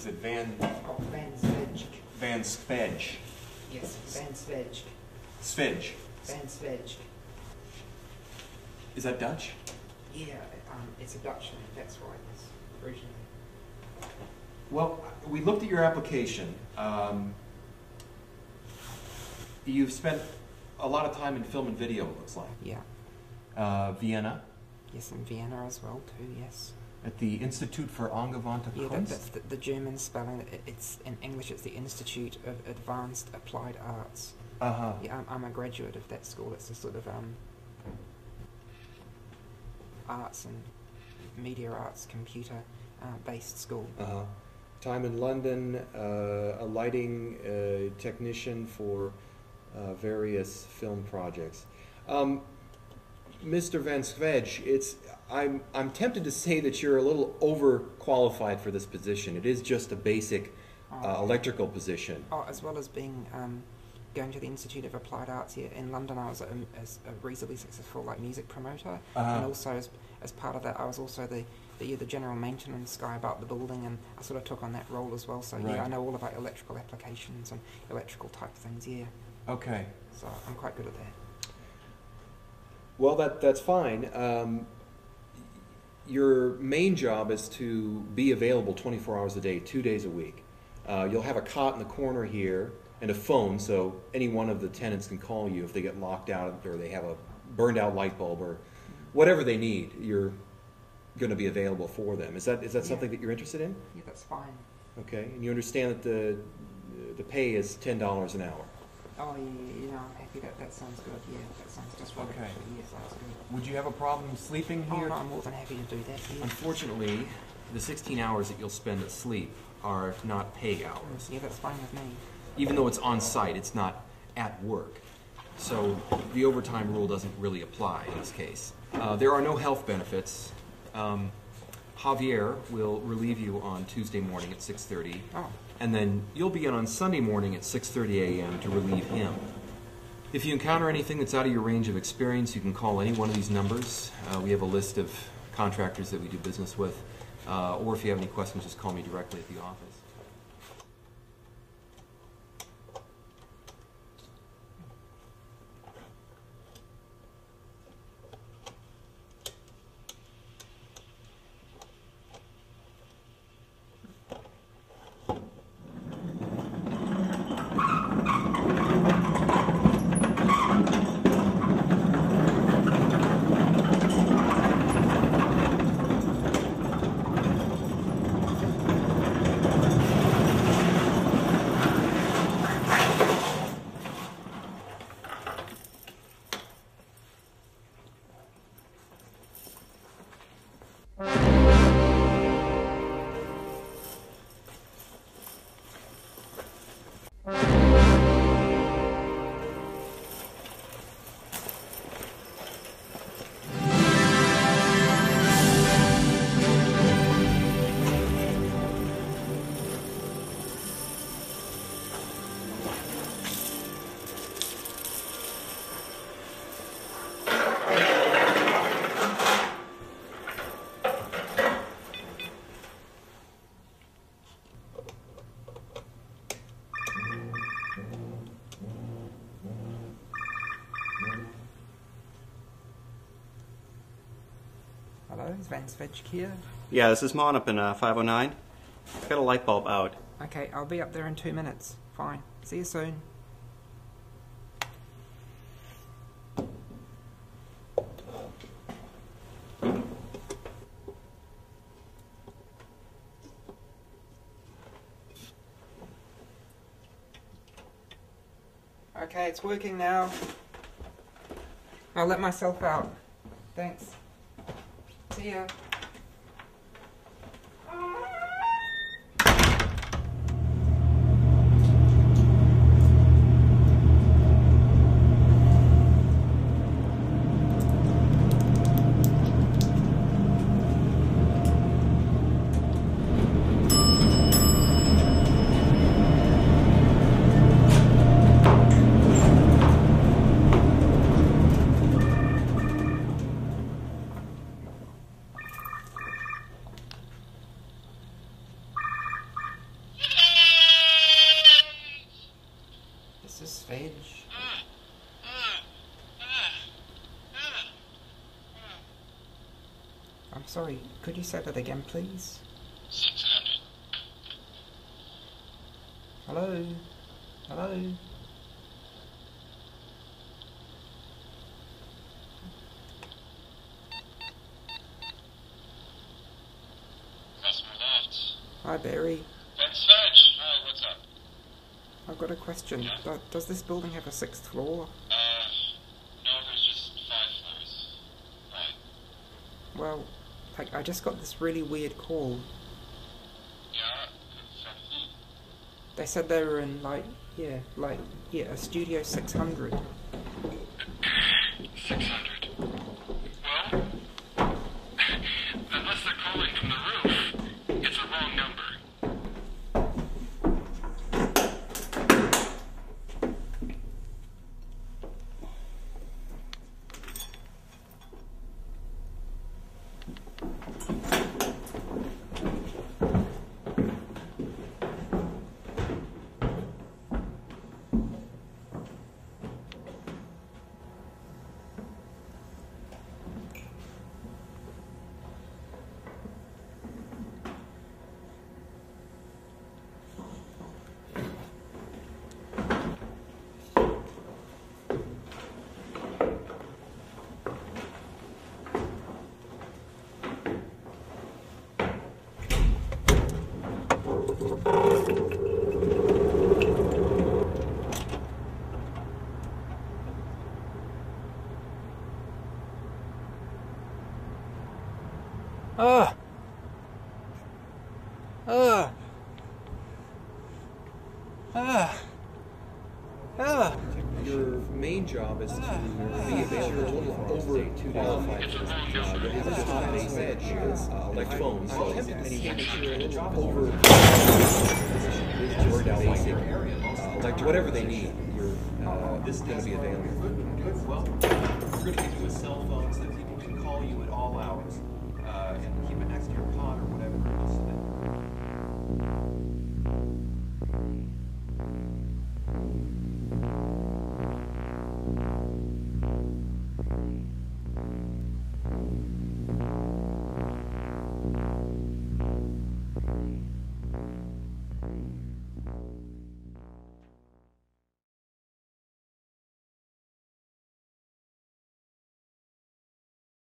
is it Van, Oh, Van Svedj. Van Svedj? Yes, Van Svedj. Svedj. Van Svedj. Is that Dutch? Yeah, um, it's a Dutch name, that's right, yes, originally. Well, we looked at your application. Um, you've spent a lot of time in film and video, it looks like. Yeah, Uh, Vienna, yes, in Vienna as well too, yes. At the Institute for Angewandte Kunst. Yeah, that, that's the, the German spelling. It's in English. It's the Institute of Advanced Applied Arts. Uh huh. Yeah, I'm, I'm a graduate of that school. It's a sort of um, arts and media arts, computer uh, based school. Uh-huh. Time in London, uh, a lighting uh, technician for uh, various film projects. Um, Mr. Van Svedj, it's I'm I'm tempted to say that you're a little overqualified for this position. It is just a basic uh, Oh, electrical position. Oh, as well as being um, going to the Institute of Applied Arts here in London, I was a, as a reasonably successful like music promoter, and Uh-huh. also as, as part of that, I was also the the, the general maintenance guy about the building, and I sort of took on that role as well. So Right. yeah, I know all about electrical applications and electrical type things. Yeah, Okay. so I'm quite good at that. Well, that that's fine. Um, your main job is to be available 24 hours a day, two days a week. Uh, you'll have a cot in the corner here and a phone, so any one of the tenants can call you if they get locked out or they have a burned out light bulb or whatever they need. You're going to be available for them. Is that is that Yeah. something that you're interested in? Yeah, that's fine. Okay, and you understand that the the pay is ten dollars an hour. Oh yeah, yeah, yeah, I'm happy that that sounds good. Yeah, that sounds just right. Okay. Actually. Yeah, sounds good. Would you have a problem sleeping Oh, no, I'm more than happy to do that. Yeah. Unfortunately, the 16 hours that you'll spend asleep are not pay hours. Yeah, that's fine with me. Even though it's on site, it's not at work. So the overtime rule doesn't really apply in this case. Uh, there are no health benefits. Um, Javier will relieve you on Tuesday morning at 6:30, Oh, and then you'll be in on Sunday morning at 6:30 a.m. to relieve him. If you encounter anything that's out of your range of experience, you can call any one of these numbers. Uh, we have a list of contractors that we do business with. Uh, or if you have any questions, just call me directly at the office. Hello, Svedj? Yeah, this is Mon up in uh, 509. I've got a light bulb out. Okay, I'll be up there in two minutes. Fine. See you soon. Okay, it's working now. I'll let myself out. Thanks video. stage. I'm sorry, could you say that again, please? 600. Hello? Hello? Hi, Barry. I've got a question. Yeah? Does this building have a sixth floor? Uh, no, there's just five floors. Right. Well, like, I just got this really weird call. Yeah? They said they were in, like, yeah, like, yeah, a Studio 600. 600. Ugh! Ugh! Ugh! Ugh! Your main job is to be available over two qualified. Uh, you'll have a top basic, uh, like phones, so over worried out basic, uh, like whatever they need, you're uh, going to be available. Good. Well, we're going to get you a cell phone so that people can call you at all hours uh, and keep it next to your pot or whatever.